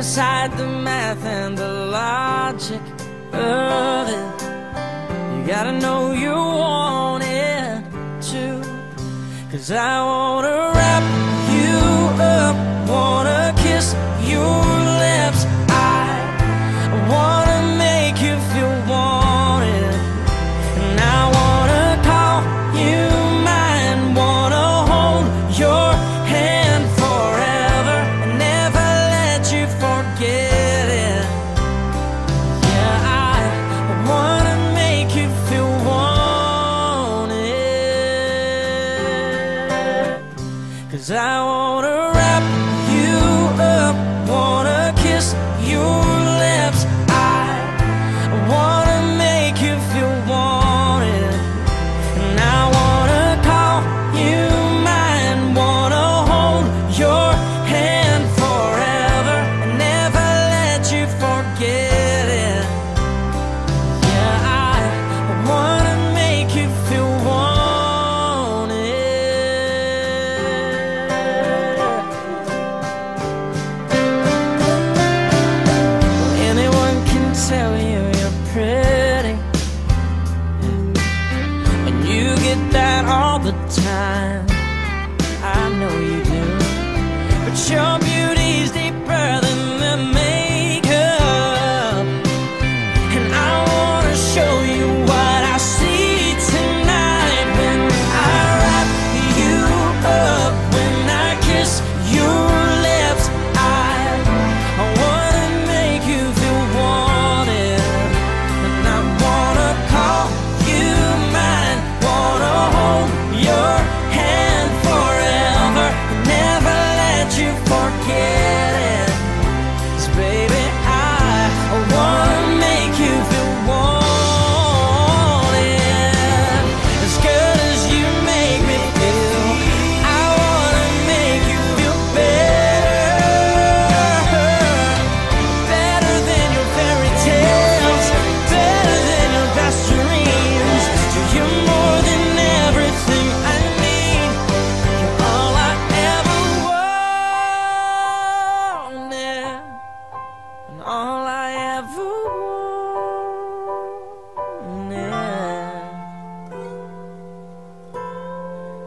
aside the math and the logic of it. You gotta know you want it too. Cause I wanna I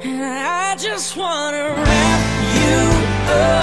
I just wanna wrap you up.